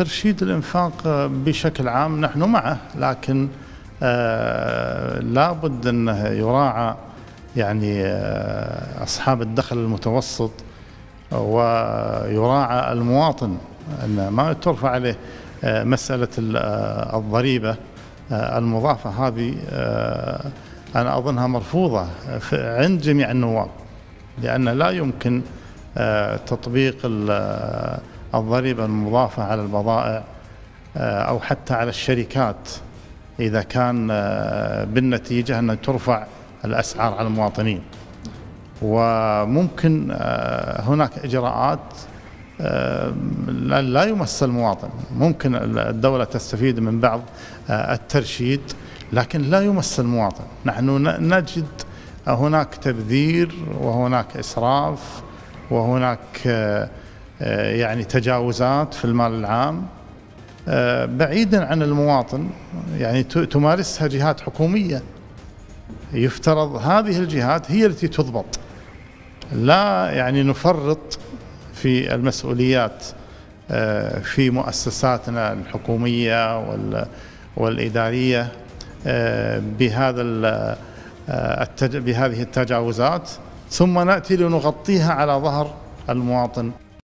ترشيد الإنفاق بشكل عام نحن معه لكن آه، لابد أنه يراعى يعني آه، أصحاب الدخل المتوسط ويراعى المواطن أن ما ترفع عليه آه، مسألة الضريبة المضافة هذه أنا أظنها مرفوضة عند جميع النواب لأن لا يمكن تطبيق الضريبة المضافة على البضائع آه، أو حتى على الشركات. إذا كان آه، بالنتيجة أن ترفع الأسعار على المواطنين. وممكن آه، هناك إجراءات لا يمس المواطن. ممكن الدولة تستفيد من بعض الترشيد لكن لا يمس المواطن. نحن نجد هناك تبذير وهناك إسراف وهناك يعني تجاوزات في المال العام. آه، بعيدا عن المواطن يعني تمارسها جهات حكومية. يفترض هذه الجهات هي التي تضبط. لا يعني نفرط في المسؤوليات آه، في مؤسساتنا الحكومية والإدارية بهذا بهذه التجاوزات. ثم نأتي لنغطيها على ظهر المواطن.